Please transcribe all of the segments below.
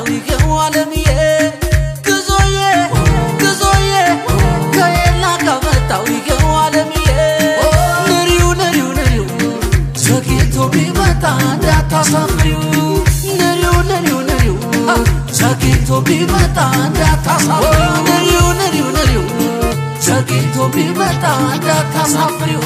ያው ይኸው ዓለምዬ ጉዞዬ ጉዞዬ ከየላ ካመጣው ይኸው ዓለምዬ ንሪው ንሪው ንሪው ዘግይቶ ቢመጣ እንዳታሳፍሪው። ንሪው ንሪው ንሪው ዘግይቶ ቢመጣ እንዳታሳፍሪው። ንሪው ዘግይቶ ቢመጣ እንዳታሳፍሪው።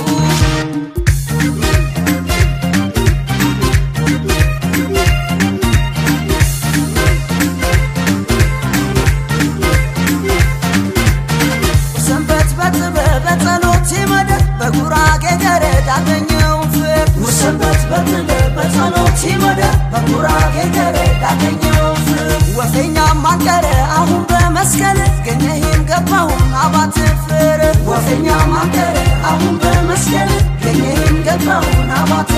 አገኘው ፍቅር ሰንበት በጥበብ በጸሎት ሲመደር በጉራጌ ገረድ አገኘው ፍቅር ወፌኛም አንቀረ አሁን በመስቀል ገኘህም ገባሁን አባት ፍር ወፌኛም አንቀረ አሁን በመስቀል ገኘህም ገባሁን አባት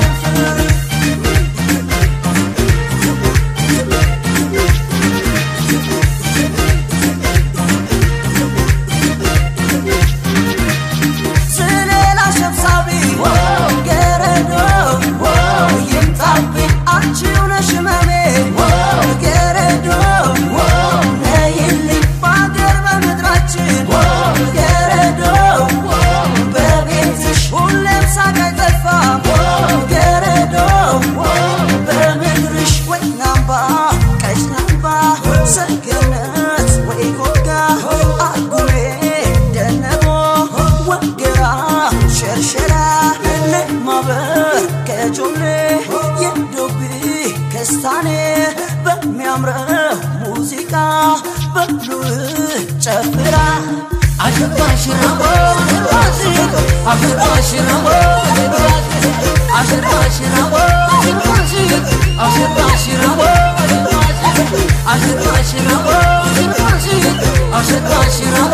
በሚያምረው ሙዚቃ በሉ ጨፍራ አሸባሽ ረሞ አሸባሽ አሸባሽ ረሞ አሸባሽ ረሞ አሸባሽ ረሞ አሸባሽ ረሞ አሸባሽ ረሞ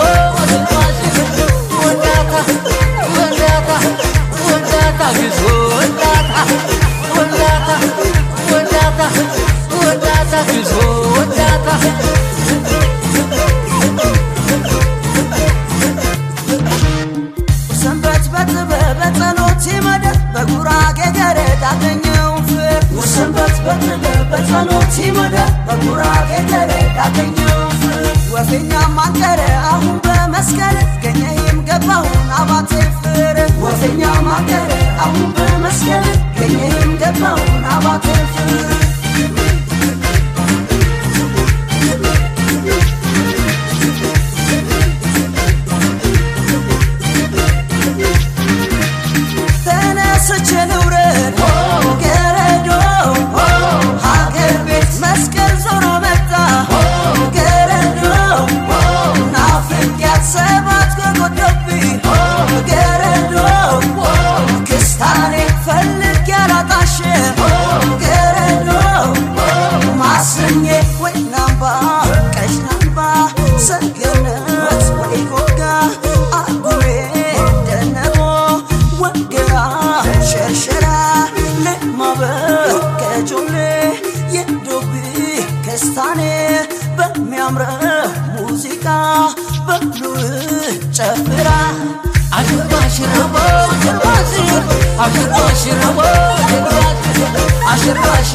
በጥበብ በጸሎት ሲመደር በጉራጌ ገረድ አገኘው ፍር ወፌኛም አንቀረ አሁን በመስቀል ገኘህም ገባሁን አባቴ ፍር ወፌኛ ማገረ አሁን በመስቀል ገኘህም ገባሁን አባቴ ፍር ማስኜ ወይ ናምባ ቀሽ ናምባ ሰገነት ወይ ጎጋ አጉሬ ደነቦ ወገራ ሸርሸራ የዶቢ ከስታኔ በሚያምረው ሙዚቃ በሉ ጨፍራ ረሞ አሸባሽ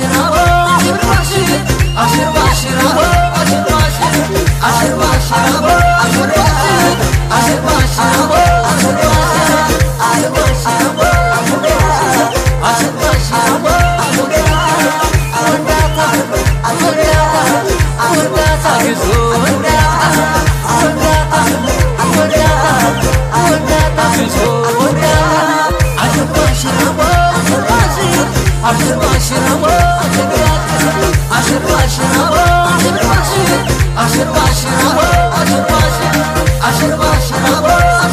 Aşır başına boy, aşır başına boy, aşır başına boy